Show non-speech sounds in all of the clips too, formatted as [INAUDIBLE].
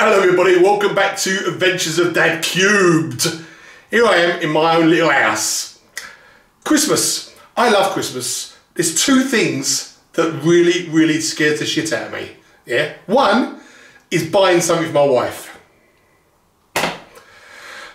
Hello everybody, welcome back to Adventures of Dad Cubed. Here I am in my own little house. Christmas. I love Christmas. There's two things that really, really scares the shit out of me. Yeah? One is buying something for my wife.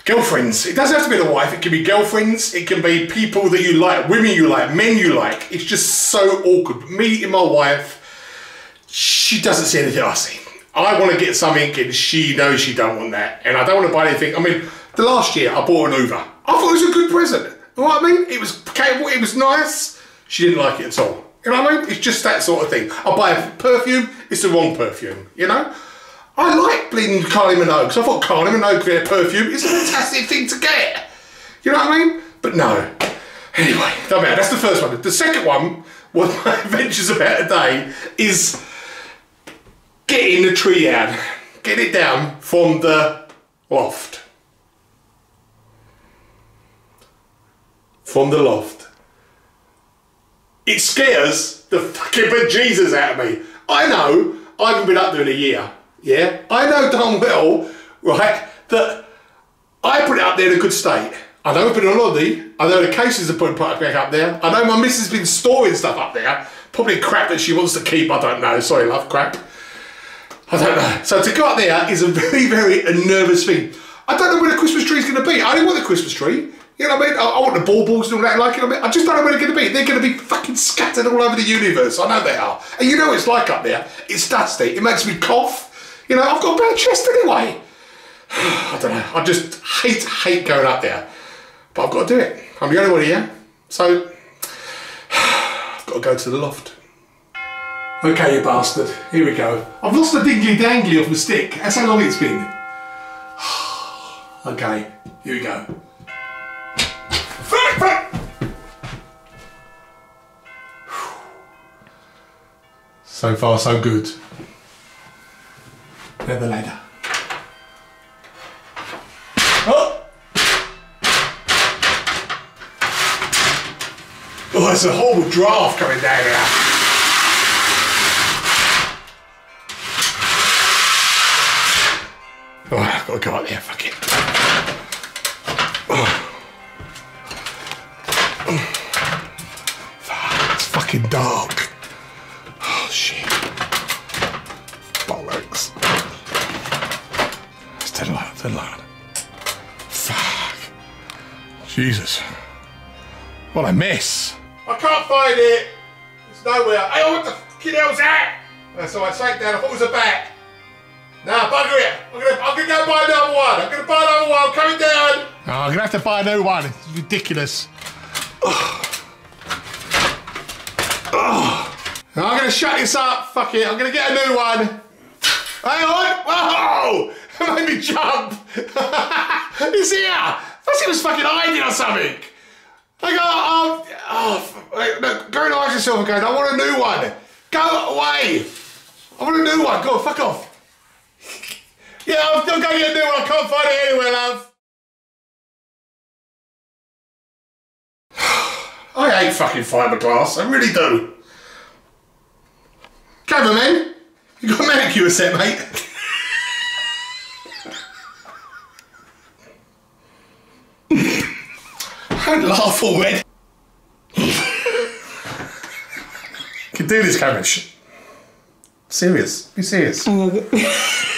Girlfriends. It doesn't have to be the wife, it can be girlfriends, it can be people that you like, women you like, men you like. It's just so awkward. Me and my wife, she doesn't see anything I see. I want to get something and she knows she don't want that. And I don't want to buy anything. I mean, the last year I bought an Hoover. I thought it was a good present. You know what I mean? It was capable, it was nice. She didn't like it at all. You know what I mean? It's just that sort of thing. I buy a perfume, it's the wrong perfume, you know? I like bleeding Kylie Minogue, so I thought Kylie Minogue their perfume is a fantastic thing to get. You know what I mean? But no. Anyway, don't matter. That's the first one. The second one, what my [LAUGHS] adventure's about today, is getting the tree out, get it down from the loft. From the loft. It scares the fucking bejesus out of me. I know I haven't been up there in a year. Yeah, I know darn well, right, that I put it up there in a good state. I know it's been a holiday. I know the cases are put back up there. I know my missus has been storing stuff up there. Probably crap that she wants to keep. I don't know. Sorry, love, crap. I don't know. So to go up there is a very, very nervous thing. I don't know where the Christmas tree is going to be. I don't want the Christmas tree. You know what I mean? I, I want the baubles and all that like it. I, mean, I just don't know where they're going to be. They're going to be fucking scattered all over the universe. I know they are. And you know what it's like up there. It's dusty. It makes me cough. You know, I've got a bad chest anyway. [SIGHS] I don't know. I just hate, hate going up there. But I've got to do it. I'm the only one here. So, [SIGHS] I've got to go to the loft. Okay, you bastard. Here we go. I've lost the dingly dangly off my stick. That's how long it's been. [SIGHS] okay, here we go. [SIGHS] So far, so good. Now the ladder. [GASPS] Oh! Oh, it's a horrible draft coming down here. Oh, I've got to go up there, fuck it. Oh. Fuck, it's fucking dark. Oh, shit. Bollocks. It's dead loud, dead loud. Fuck. Jesus. What a mess. I can't find it. It's nowhere. Hey, oh, what the fucking hell's that? All right, take that. I thought it was a bat. Nah, bugger it. I'm gonna, I'm gonna go buy another one. I'm gonna buy another one. I'm coming down. Oh, I'm gonna have to buy a new one. It's ridiculous. Oh, I'm gonna shut this up. Fuck it. I'm gonna get a new one. Hang on. Whoa! [LAUGHS] It made me jump. [LAUGHS] He's here. I thought he was fucking hiding or something. I go, um, oh, wait, no, go and hide yourself again. I want a new one. Go away. I want a new one. Go, fuck off. Yeah, I'm still to get a new one. I can't find it anywhere, love. I hate fucking fiberglass. I really do. Cameraman, you got a manicure set, mate. [LAUGHS] Don't laugh already. can do this, Cabbage. Serious. Be serious. [LAUGHS]